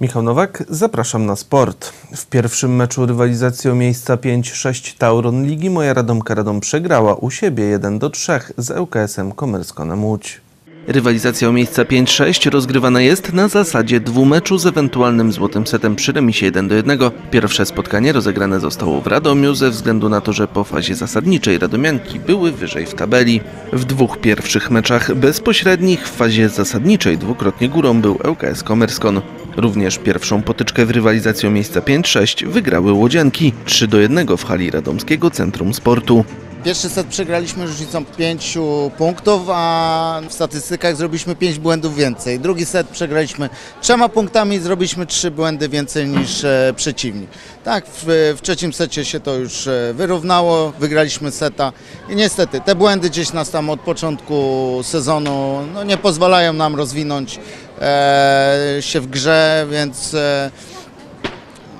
Michał Nowak, zapraszam na sport. W pierwszym meczu rywalizacji o miejsca 5-6 Tauron Ligi moja Radomka Radom przegrała u siebie 1 do 3 z ŁKS-em Komerskonem Łódź. Rywalizacja o miejsca 5-6 rozgrywana jest na zasadzie dwumeczu z ewentualnym złotym setem przy remisie 1 do 1. Pierwsze spotkanie rozegrane zostało w Radomiu ze względu na to, że po fazie zasadniczej Radomianki były wyżej w tabeli. W dwóch pierwszych meczach bezpośrednich w fazie zasadniczej dwukrotnie górą był ŁKS Komerskon. Również pierwszą potyczkę w rywalizacji o miejsca 5-6 wygrały Łodzianki 3 do 1 w hali Radomskiego Centrum Sportu. Pierwszy set przegraliśmy różnicą 5 punktów, a w statystykach zrobiliśmy 5 błędów więcej. Drugi set przegraliśmy trzema punktami i zrobiliśmy 3 błędy więcej niż e, przeciwnik. Tak, w, w trzecim secie się to już e, wyrównało, wygraliśmy seta i niestety te błędy gdzieś nas tam od początku sezonu no, nie pozwalają nam rozwinąć e, się w grze, więc e,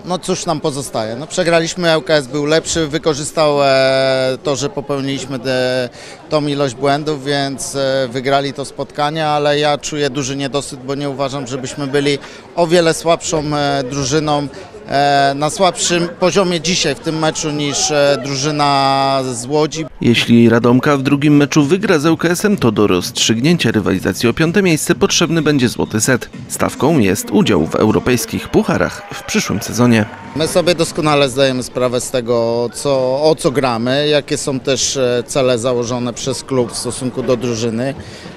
no cóż nam pozostaje. No, przegraliśmy, ŁKS był lepszy, wykorzystał e, to, że popełniliśmy te, tą ilość błędów, więc e, wygrali to spotkanie, ale ja czuję duży niedosyt, bo nie uważam, żebyśmy byli o wiele słabszą e, drużyną e, na słabszym poziomie dzisiaj w tym meczu niż e, drużyna z Łodzi. Jeśli Radomka w drugim meczu wygra z ŁKS-em, to do rozstrzygnięcia rywalizacji o piąte miejsce potrzebny będzie złoty set. Stawką jest udział w europejskich pucharach w przyszłym sezonie. My sobie doskonale zdajemy sprawę z tego, co, o co gramy, jakie są też e, cele założone przez klub w stosunku do drużyny.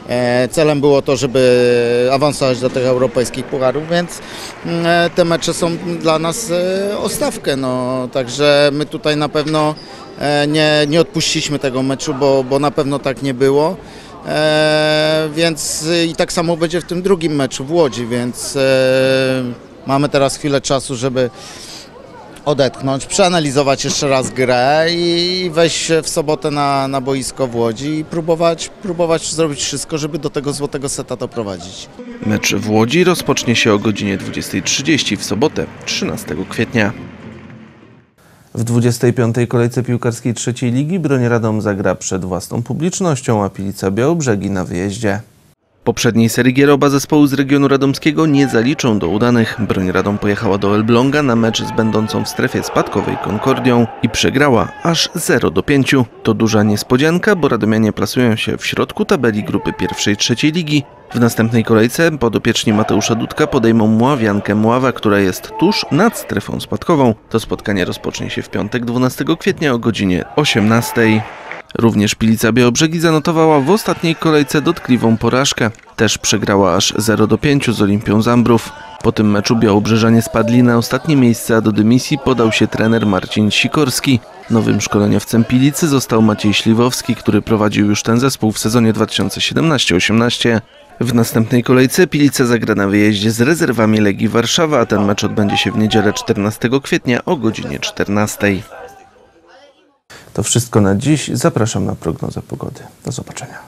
E, Celem było to, żeby awansować do tych europejskich pucharów, więc mm, e, te mecze są dla nas o stawkę. No, także my tutaj na pewno nie, nie odpuściliśmy tego meczu, bo, bo na pewno tak nie było. E, więc e, i tak samo będzie w tym drugim meczu w Łodzi, więc e, mamy teraz chwilę czasu, żeby odetchnąć, przeanalizować jeszcze raz grę i wejść w sobotę na, na boisko w Łodzi i próbować, próbować zrobić wszystko, żeby do tego złotego seta doprowadzić. Mecz w Łodzi rozpocznie się o godzinie 20.30 w sobotę 13 kwietnia. W 25. kolejce piłkarskiej trzeciej ligi Broń Radom zagra przed własną publicznością, a Pilica Białobrzegi na wyjeździe. Poprzedniej serii gier oba zespoły z regionu radomskiego nie zaliczą do udanych. Broń Radom pojechała do Elbląga na mecz z będącą w strefie spadkowej Concordią i przegrała aż 0 do 5. To duża niespodzianka, bo radomianie plasują się w środku tabeli grupy pierwszej trzeciej ligi. W następnej kolejce podopieczni Mateusza Dudka podejmą Mławiankę Mława, która jest tuż nad strefą spadkową. To spotkanie rozpocznie się w piątek 12 kwietnia o godzinie 18. Również Pilica Białobrzegi zanotowała w ostatniej kolejce dotkliwą porażkę. Też przegrała aż 0 do 5 z Olimpią Zambrów. Po tym meczu Białobrzeżanie spadli na ostatnie miejsce, a do dymisji podał się trener Marcin Sikorski. Nowym szkoleniowcem Pilicy został Maciej Śliwowski, który prowadził już ten zespół w sezonie 2017-18. W następnej kolejce Pilica zagra na wyjeździe z rezerwami Legii Warszawa, a ten mecz odbędzie się w niedzielę 14 kwietnia o godzinie 14. To wszystko na dziś. Zapraszam na prognozę pogody. Do zobaczenia.